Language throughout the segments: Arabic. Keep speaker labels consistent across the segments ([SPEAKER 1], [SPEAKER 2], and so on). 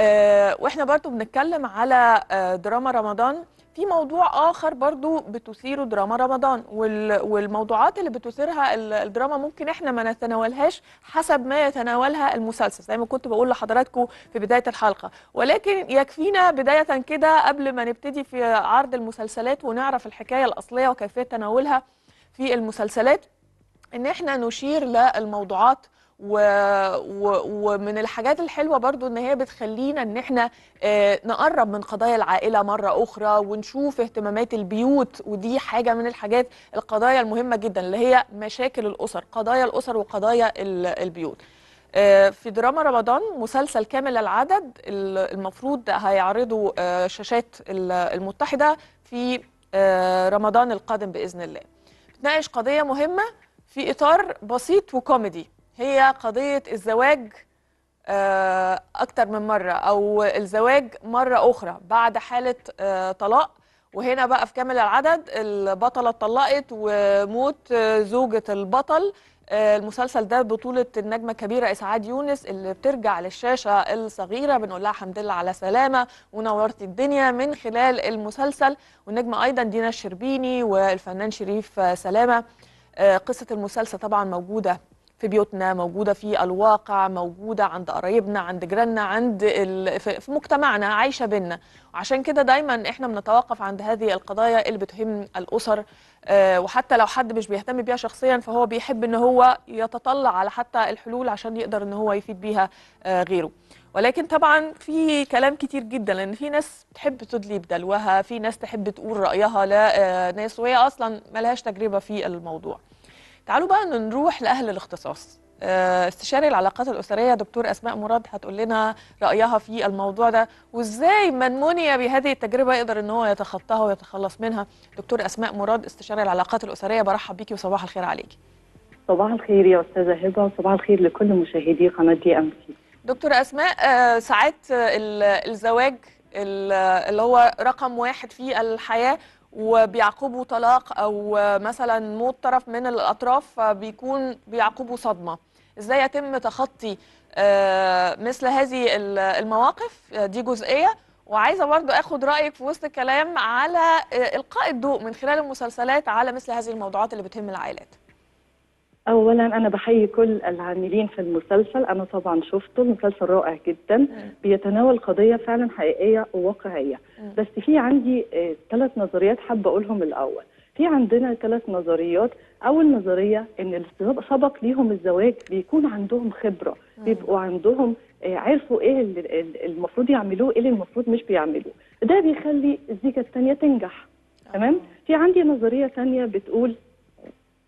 [SPEAKER 1] آه، وإحنا برضو بنتكلم على آه، دراما رمضان. في موضوع آخر برضو بتثيره دراما رمضان وال- والموضوعات اللي بتثيرها ال- الدراما ممكن إحنا ما نتناولهاش حسب ما يتناولها المسلسل زي ما كنت بقول لحضراتكم في بداية الحلقة. ولكن يكفينا بداية كده قبل ما نبتدي في عرض المسلسلات ونعرف الحكاية الأصلية وكيفية تناولها في المسلسلات إن إحنا نشير للموضوعات و... و... ومن الحاجات الحلوة برضو إن هي بتخلينا إن إحنا آه، نقرب من قضايا العائلة مرة أخرى ونشوف اهتمامات البيوت ودي حاجة من الحاجات القضايا المهمة جدا اللي هي مشاكل الأسر قضايا الأسر وقضايا ال- البيوت. آه، في دراما رمضان مسلسل كامل العدد ال- المفروض هيعرضوا آه، شاشات ال- المتحدة في رمضان القادم بإذن الله. بتناقش قضية مهمة في إطار بسيط وكوميدي. هي قضية الزواج آه، أكتر من مرة أو الزواج مرة أخرى بعد حالة آه، طلاق. وهنا بقى في كامل العدد البطلة اتطلقت وموت آه، زوجة البطل. المسلسل ده بطولة النجمة الكبيرة إسعاد يونس اللي بترجع للشاشة الصغيرة. بنقول لها الحمد لله على سلامة ونورتي الدنيا من خلال المسلسل. والنجمة أيضا دينا الشربيني والفنان شريف سلامة. قصة المسلسل طبعا موجودة في بيوتنا موجودة في الواقع موجودة عند قرايبنا عند جيراننا عند ال... في مجتمعنا عايشة بينا. وعشان كده دايما إحنا بنتوقف عند هذه القضايا اللي بتهم الأسر آه، وحتى لو حد مش بيهتم بيها شخصيا فهو بيحب إن هو يتطلع على حتى الحلول عشان يقدر إن هو يفيد بيها آه، غيره. ولكن طبعا في كلام كتير جدا لأن في ناس بتحب تدلي بدلوها في ناس تحب تقول رأيها لناس وهي أصلا ملهاش تجربة في الموضوع. تعالوا بقى نروح لأهل الاختصاص. آه، استشاري العلاقات الأسرية دكتور أسماء مراد هتقول لنا رأيها في الموضوع ده وإزاي من مني بهذه التجربة يقدر إن هو يتخطاها ويتخلص منها. دكتور أسماء مراد استشاري العلاقات الأسرية برحب بيكي وصباح الخير عليكي.
[SPEAKER 2] صباح الخير يا أستاذة هبة وصباح الخير لكل مشاهدي قناه دي ام سي
[SPEAKER 1] دكتور أسماء آه، ساعات ال- الزواج ال- اللي هو رقم واحد في الحياة وبيعقبه طلاق آه، مثلا موت طرف من الأطراف فبيكون بيعقبه صدمة. إزاي يتم تخطي آه، مثل هذه ال- المواقف؟ دي جزئية. وعايزة برضو أخد رأيك في وسط الكلام على آه، إلقاء الضوء من خلال المسلسلات على مثل هذه الموضوعات اللي بتهم العائلات.
[SPEAKER 2] اولا أنا بحيي كل العاملين في المسلسل. أنا طبعا شفته مسلسل رائع جدا. بيتناول قضية فعلا حقيقية
[SPEAKER 1] وواقعية.
[SPEAKER 2] بس في عندي ثلاث نظريات حابة أقولهم الأول. في عندنا ثلاث نظريات. أول نظرية إن اللي سبق ليهم الزواج بيكون عندهم خبرة. بيبقوا عندهم آه، عرفوا إيه اللي اللي المفروض يعملوه إيه اللي المفروض مش بيعملوه. ده بيخلي الزيجة الثانية تنجح. تمام؟ في عندي نظرية ثانية بتقول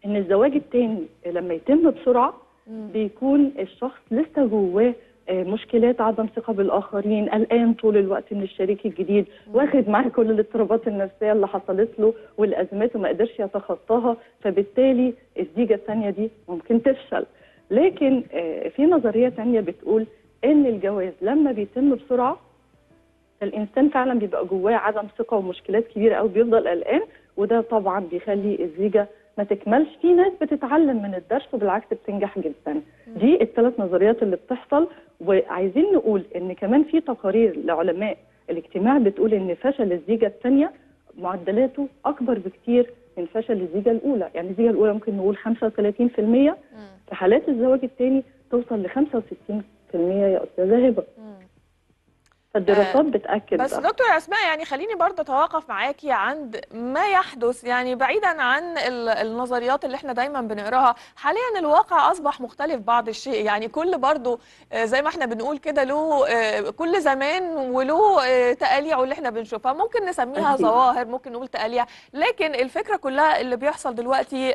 [SPEAKER 2] إن الزواج التاني لما يتم بسرعة بيكون الشخص لسه جواه آه، مشكلات عدم ثقة بالآخرين قلقان طول الوقت من الشريك الجديد واخد معاه كل الاضطرابات النفسية اللي حصلت له والأزمات وما قدرش يتخطاها فبالتالي الزيجة الثانية دي ممكن تفشل. لكن آه، في نظرية ثانية بتقول إن الجواز لما بيتم بسرعة الإنسان فعلا بيبقى جواه عدم ثقة ومشكلات كبيرة قوي بيفضل قلقان وده طبعا بيخلي الزيجة ما تكملش. في ناس بتتعلم من الدرس وبالعكس بتنجح جدا. دي الثلاث نظريات اللي بتحصل. وعايزين نقول إن كمان في تقارير لعلماء الاجتماع بتقول إن فشل الزيجة الثانية معدلاته أكبر بكتير من فشل الزيجة الأولى. يعني الزيجة الأولى ممكن نقول 35% في حالات الزواج الثاني توصل ل 65% يا أستاذة هبة. فالدراسات بتأكد
[SPEAKER 1] بس
[SPEAKER 2] ده.
[SPEAKER 1] دكتور أسماء يعني خليني برضه أتوقف معاكي عند ما يحدث يعني بعيدا عن ال- النظريات اللي إحنا دايما بنقراها حاليا الواقع أصبح مختلف بعض الشيء يعني كل برضه آه، زي ما إحنا بنقول كده له آه، كل زمان وله آه، تقاليعه اللي إحنا بنشوفها ممكن نسميها. ظواهر ممكن نقول تقاليع لكن الفكرة كلها اللي بيحصل دلوقتي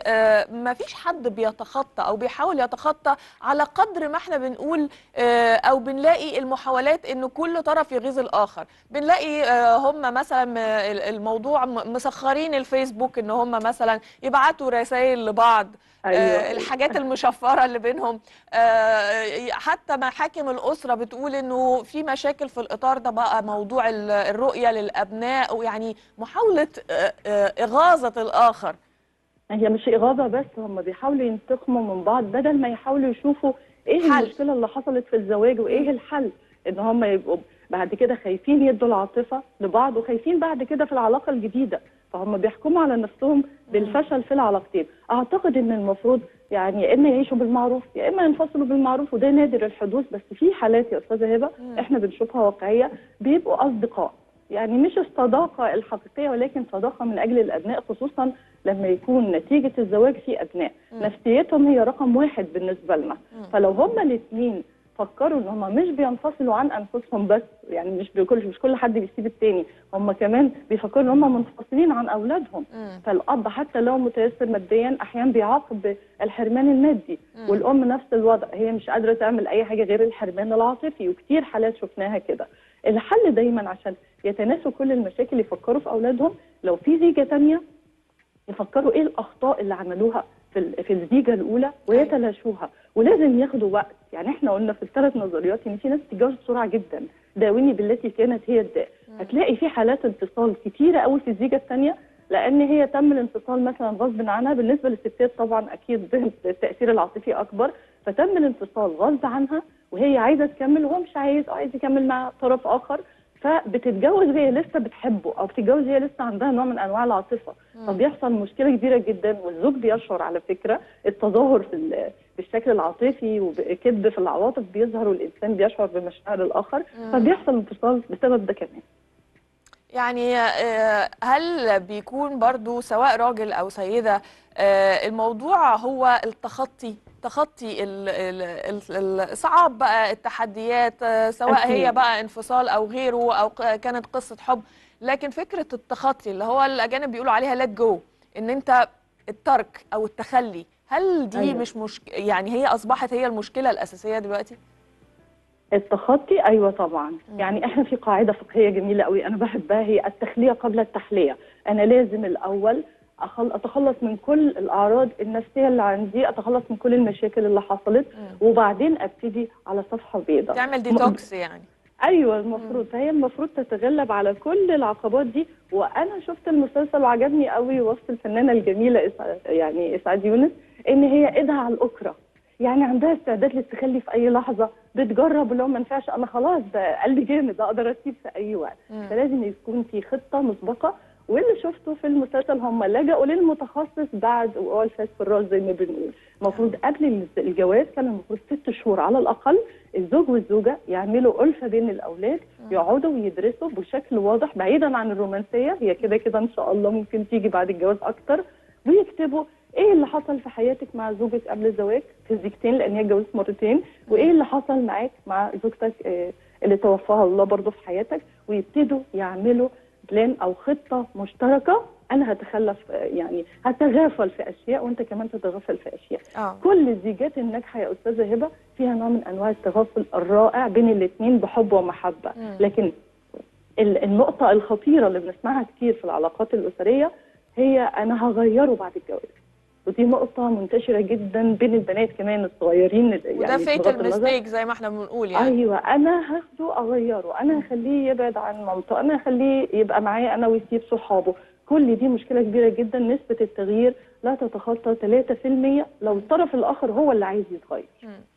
[SPEAKER 1] ما فيش حد بيتخطى أو بيحاول يتخطى على قدر ما إحنا بنقول آه، أو بنلاقي المحاولات إن كل طرف يغيظ الآخر بنلاقي آه، هم مثلا آه، الموضوع مسخرين الفيسبوك إن هم مثلا يبعتوا رسائل لبعض
[SPEAKER 2] أيوة.
[SPEAKER 1] آه، الحاجات المشفرة اللي بينهم حتى محاكم الأسرة بتقول إنه في مشاكل في الإطار ده بقى موضوع ال- الرؤية للأبناء ويعني محاولة إغاظة الآخر
[SPEAKER 2] هي مش إغاظة بس هم بيحاولوا ينتقموا من بعض بدل ما يحاولوا يشوفوا إيه
[SPEAKER 1] حل.
[SPEAKER 2] المشكلة اللي حصلت في الزواج وإيه الحل إن هم يبقوا بعد كده خايفين يدوا العاطفة لبعض وخايفين بعد كده في العلاقة الجديدة. فهم بيحكموا على نفسهم بالفشل في العلاقتين. أعتقد إن المفروض يعني يا إما يعيشوا بالمعروف يا إما ينفصلوا بالمعروف وده نادر الحدوث. بس في حالات يا أستاذة هبة إحنا بنشوفها واقعية بيبقوا أصدقاء. يعني مش الصداقة الحقيقية ولكن صداقة من أجل الأبناء خصوصا لما يكون نتيجة الزواج في أبناء. نفسيتهم هي رقم واحد بالنسبة لنا. فلو هما الاثنين فكروا إن هم مش بينفصلوا عن أنفسهم بس يعني مش بكل مش كل حد بيسيب التاني هم كمان بيفكروا إن هم منفصلين عن أولادهم.
[SPEAKER 1] مم.
[SPEAKER 2] فالأب حتى لو متيسر ماديا أحيانا بيعاقب الحرمان المادي. والأم نفس الوضع هي مش قادرة تعمل أي حاجة غير الحرمان العاطفي وكتير حالات شفناها كده. الحل دايما عشان يتناسوا كل المشاكل يفكروا في أولادهم لو في زيجة تانية يفكروا إيه الأخطاء اللي عملوها. في في الزيجة الأولى ويتلاشوها. ولازم ياخدوا وقت. يعني إحنا قلنا في الثلاث نظريات إن في ناس بتتجوز بسرعة جدا. داويني بالتي كانت هي الداء. هتلاقي في حالات انفصال كتيرة قوي في الزيجة الثانية لأن هي تم الانفصال مثلا غصب عنها. بالنسبة للستات طبعا أكيد التأثير العاطفي أكبر. فتم الانفصال غصب عنها وهي عايزة تكمل وهو مش عايز أو عايز يكمل مع طرف آخر. فبتتجوز وهي لسه بتحبه أو بتتجوز وهي لسه عندها نوع من أنواع العاطفة. فبيحصل مشكلة كبيرة جدا والزوج بيشعر على فكرة التظاهر في ال- بالشكل العاطفي وكذب في العواطف بيظهر والإنسان بيشعر بمشاعر الآخر. فبيحصل انفصال بسبب ده كمان.
[SPEAKER 1] يعني آه، هل بيكون برضو سواء راجل أو سيدة آه، الموضوع هو التخطي تخطي ال- ال- ال- الصعاب بقى التحديات آه، سواء
[SPEAKER 2] أكيد.
[SPEAKER 1] هي بقى انفصال أو غيره ق- كانت قصة حب لكن فكرة التخطي اللي هو الأجانب بيقولوا عليها let go إن أنت الترك أو التخلي هل دي
[SPEAKER 2] أيوة.
[SPEAKER 1] مش مش يعني هي أصبحت هي المشكلة الأساسية دلوقتي؟
[SPEAKER 2] التخطي أيوه طبعا يعني إحنا في قاعدة فقهية جميلة قوي أنا بحبها هي التخلية قبل التحلية أنا لازم الأول. أتخلص من كل الأعراض النفسية اللي عندي أتخلص من كل المشاكل اللي حصلت وبعدين أبتدي على صفحة بيضاء.
[SPEAKER 1] تعمل ديتوكس يعني.
[SPEAKER 2] أيوه المفروض. فهي المفروض تتغلب على كل العقبات دي. وأنا شفت المسلسل وعجبني قوي وصف الفنانة الجميلة يعني إسعاد يونس إن هي إيدها على الأكرة. يعني عندها استعداد للتخلي في أي لحظة. بتجرب لو ما نفعش أنا خلاص ده قلبي جامد أقدر أسيب في أي وقت.
[SPEAKER 1] مم.
[SPEAKER 2] فلازم يكون في خطة مسبقة واللي شفته في المسلسل هم لجأوا للمتخصص بعد وقوع الفاس في الراس زي ما بنقول. المفروض قبل الجواز كان المفروض ست شهور على الأقل الزوج والزوجة يعملوا ألفة بين الأولاد يقعدوا ويدرسوا بشكل واضح بعيدا عن الرومانسية. هي كده كده إن شاء الله ممكن تيجي بعد الجواز أكتر. ويكتبوا إيه اللي حصل في حياتك مع زوجك قبل الزواج؟ في الزيجتين لأن هي اتجوزت مرتين. وإيه اللي حصل معاك مع زوجتك آه، اللي توفاها الله برضه في حياتك؟ ويبتدوا يعملوا بلان أو خطة مشتركة أنا هتخلف آه، يعني هتغافل في أشياء وأنت كمان تتغافل في أشياء.
[SPEAKER 1] آه.
[SPEAKER 2] كل الزيجات الناجحة يا أستاذة هبة فيها نوع من أنواع التغافل الرائع بين الاثنين بحب ومحبة.
[SPEAKER 1] مم.
[SPEAKER 2] لكن ال- النقطة الخطيرة اللي بنسمعها كتير في العلاقات الأسرية هي أنا هغيره بعد الجواز. ودي نقطة منتشرة جدا بين البنات كمان الصغيرين
[SPEAKER 1] وده
[SPEAKER 2] يعني
[SPEAKER 1] فيت
[SPEAKER 2] بغض النظر.
[SPEAKER 1] ال mistake زي ما إحنا بنقول يعني
[SPEAKER 2] أيوه أنا هاخده أغيره أنا هخليه يبعد عن مامته أنا هخليه يبقى معايا أنا ويسيب صحابه كل دي مشكلة كبيرة جدا نسبة التغيير لا تتخطى 3% لو الطرف الآخر هو اللي عايز يتغير.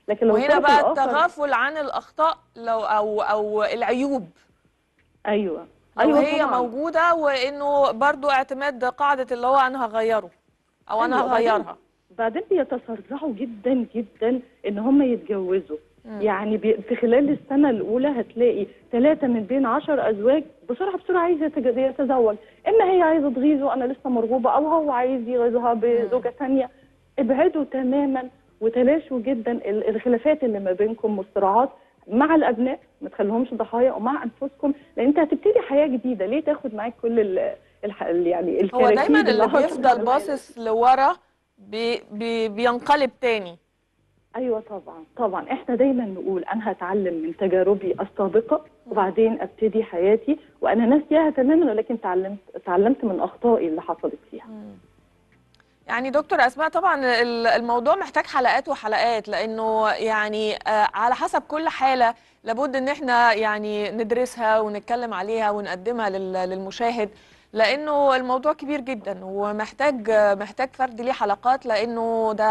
[SPEAKER 2] لكن لو
[SPEAKER 1] وهنا بقى التغافل عن الأخطاء لو أو أو العيوب أيوه
[SPEAKER 2] أيوه
[SPEAKER 1] هي
[SPEAKER 2] طبعاً.
[SPEAKER 1] موجودة وإنه برضو اعتماد قاعدة اللي هو أنا هغيره أو أنا
[SPEAKER 2] أيوة،
[SPEAKER 1] هغيرها.
[SPEAKER 2] بعدين بيتسرعوا جدا جدا إن هم يتجوزوا.
[SPEAKER 1] مم.
[SPEAKER 2] يعني بي في خلال السنة الأولى هتلاقي ثلاثة من بين عشر أزواج بسرعة بسرعة عايز يتزوج. إما هي عايزة تغيظه أنا لسه مرغوبة أو هو عايز يغيظها بزوجة ثانية ابعدوا تماما وتلاشوا جدا ال- الخلافات اللي ما بينكم والصراعات مع الأبناء ما تخليهمش ضحايا ومع أنفسكم. لأن أنت هتبتدي حياة جديدة. ليه تاخد معاك كل ال. يعني
[SPEAKER 1] هو دايما اللي بيفضل باصص لورا بي بي بينقلب تاني.
[SPEAKER 2] أيوه طبعا طبعا. إحنا دايما نقول أنا هتعلم من تجاربي السابقة وبعدين أبتدي حياتي وأنا ناسياها تماما ولكن تعلمت تعلمت من أخطائي اللي حصلت فيها.
[SPEAKER 1] يعني دكتور أسماء طبعا ال- الموضوع محتاج حلقات وحلقات لأنه يعني آه، على حسب كل حالة لابد إن إحنا يعني ندرسها ونتكلم عليها ونقدمها لل- للمشاهد. لأنه الموضوع كبير جدا ومحتاج محتاج فرد ليه حلقات لأنه ده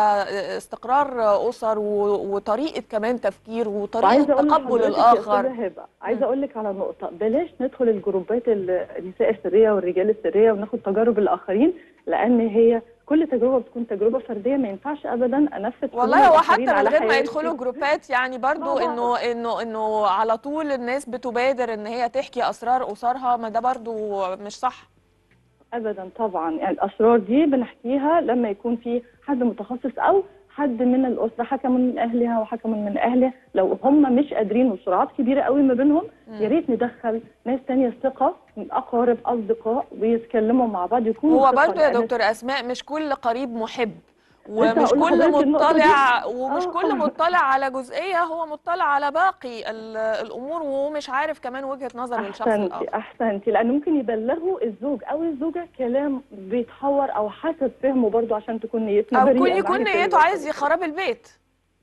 [SPEAKER 1] استقرار أسر وطريقة كمان تفكير
[SPEAKER 2] وطريقة
[SPEAKER 1] تقبل
[SPEAKER 2] الآخر. عايزة أقول لك على نقطة بلاش ندخل الجروبات ال- النساء السرية والرجال السرية وناخد تجارب الآخرين لأن هي كل تجربة بتكون تجربة فردية ما ينفعش ابدا أنفذ
[SPEAKER 1] والله هو حتى من غير ما. يدخلوا جروبات يعني برضو. إنه إنه إنه على طول الناس بتبادر إن هي تحكي أسرار اسرها ما ده برضو مش صح
[SPEAKER 2] ابدا طبعا يعني الأسرار دي بنحكيها لما يكون في حد متخصص أو حد من الأسرة حكم من أهلها وحكم من أهله. لو هم مش قادرين وصراعات كبيرة قوي ما بينهم يا ريت ندخل ناس تانية ثقة من أقارب أصدقاء ويتكلموا مع بعض يكونوا
[SPEAKER 1] هو برضو يا دكتور أسماء مش كل قريب محب. ومش كل. مطلع ومش
[SPEAKER 2] آه،
[SPEAKER 1] كل. مطلع على جزئية هو مطلع على باقي ال- الأمور ومش عارف كمان وجهة نظر الشخص الآخر
[SPEAKER 2] أحسنتي لأن ممكن يبلغوا الزوج أو الزوجة كلام بيتحور أو حسب فهمه برضو عشان تكون نيتنا أو
[SPEAKER 1] يكون
[SPEAKER 2] معاك
[SPEAKER 1] يكون نيته عايز. يخرب البيت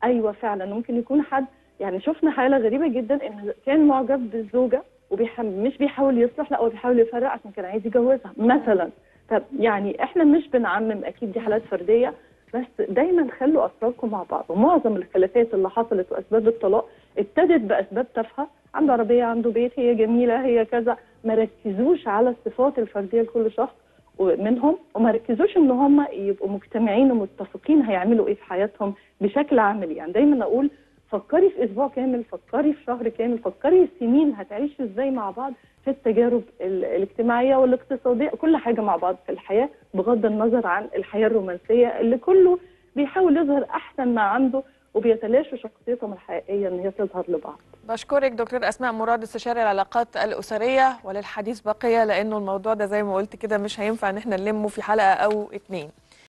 [SPEAKER 2] أيوه فعلا ممكن يكون حد يعني شفنا حالة غريبة جدا إن كان معجب بالزوجة وبيح... مش بيحاول يصلح لأ هو بيحاول يفرق عشان كان عايز يجوزها مثلا طب يعني إحنا مش بنعمم أكيد دي حالات فردية بس دايما خلوا اسراركم مع بعض. ومعظم الخلافات اللي حصلت وأسباب الطلاق ابتدت بأسباب تافهة. عنده عربية عنده بيت هي جميلة هي كذا. ما ركزوش على الصفات الفردية لكل شخص منهم وما ركزوش إن هم يبقوا مجتمعين ومتفقين هيعملوا إيه في حياتهم بشكل عملي. يعني دايما أقول فكري في أسبوع كامل فكري في شهر كامل فكري سنين هتعيشوا إزاي مع بعض في التجارب ال- الاجتماعية والاقتصادية كل حاجة مع بعض في الحياة بغض النظر عن الحياة الرومانسية اللي كله بيحاول يظهر أحسن ما عنده وبيتلاشوا شخصيتهم الحقيقية إن هي تظهر لبعض.
[SPEAKER 1] بشكرك دكتور أسماء مراد استشاري العلاقات الأسرية وللحديث بقية لأنه الموضوع ده زي ما قلت كده مش هينفع إن إحنا نلمه في حلقة أو اتنين.